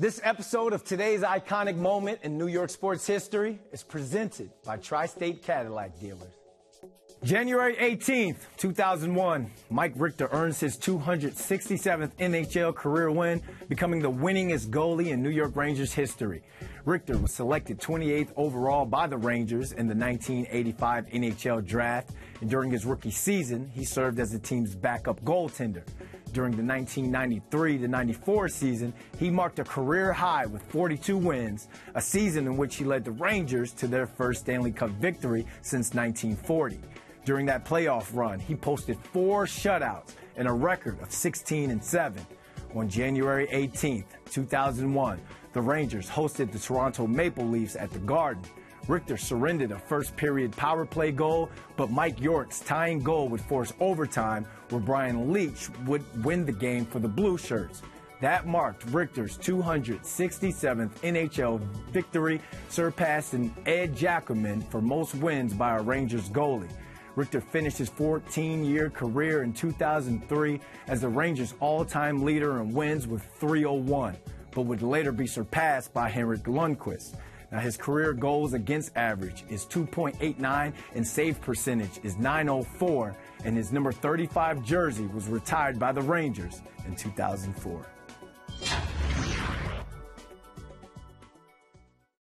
This episode of today's iconic moment in New York sports history is presented by Tri State Cadillac dealers. January 18th, 2001, Mike Richter earns his 267th NHL career win, becoming the winningest goalie in New York Rangers history. Richter was selected 28th overall by the Rangers in the 1985 NHL draft, and during his rookie season, he served as the team's backup goaltender. During the 1993 to 94 season, he marked a career high with 42 wins, a season in which he led the Rangers to their first Stanley Cup victory since 1940. During that playoff run, he posted four shutouts and a record of 16 and 7. On January 18, 2001, the Rangers hosted the Toronto Maple Leafs at the Garden. Richter surrendered a first period power play goal, but Mike York's tying goal would force overtime where Brian Leetch would win the game for the Blue Shirts. That marked Richter's 267th NHL victory, surpassing Ed Giacomin for most wins by a Rangers goalie. Richter finished his 14 year career in 2003 as the Rangers' all time leader in wins with 301, but would later be surpassed by Henrik Lundqvist. Now, his career goals against average is 2.89 and save percentage is 904, and his number 35 jersey was retired by the Rangers in 2004.